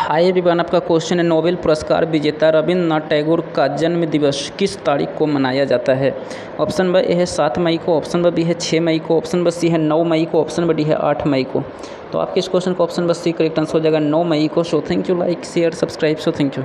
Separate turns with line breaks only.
हाय everyone आपका question है Nobel पुरस्कार विजेता रविंद्रनाथ टैगोर का जन्म दिवस किस तारीख को मनाया जाता है? ऑप्शन ब ए है सात मई को। ऑप्शन ब बी है छः मई को। ऑप्शन ब सी है नौ मई को। ऑप्शन ब डी है आठ मई को। तो आपके इस क्वेश्चन का ऑप्शन ब सी करेक्ट आंसर हो जाएगा नौ मई को। So thank you like share subscribe so thank you